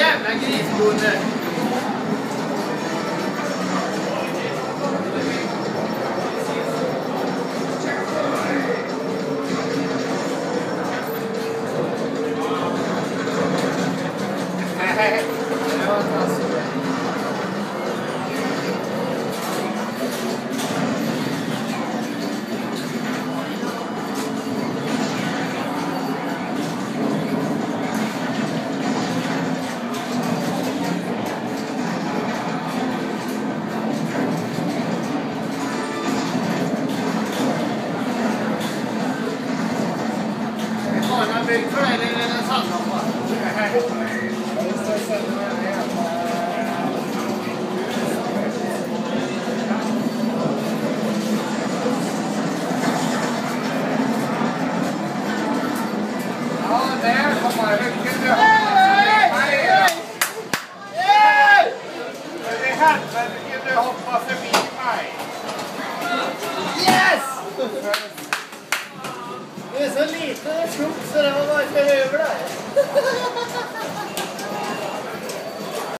jam lagi ni sebelum ni. Hey, hey, hey. Yes! Du er så liten og tjukk, så det var bare behøver deg.